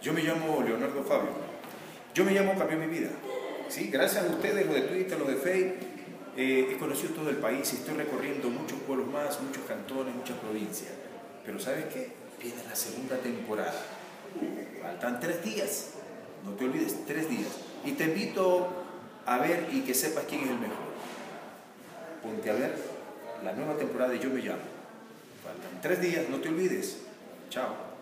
Yo me llamo Leonardo Fabio. Yo me llamo Cambió mi vida. ¿Sí? Gracias a ustedes, los de Twitter, los de Facebook, eh, he conocido todo el país y estoy recorriendo muchos pueblos más, muchos cantones, muchas provincias. Pero ¿sabes qué? Viene la segunda temporada. Faltan tres días. No te olvides, tres días. Y te invito a ver y que sepas quién es el mejor. Ponte a ver la nueva temporada de Yo Me Llamo. Faltan tres días, no te olvides. Chao.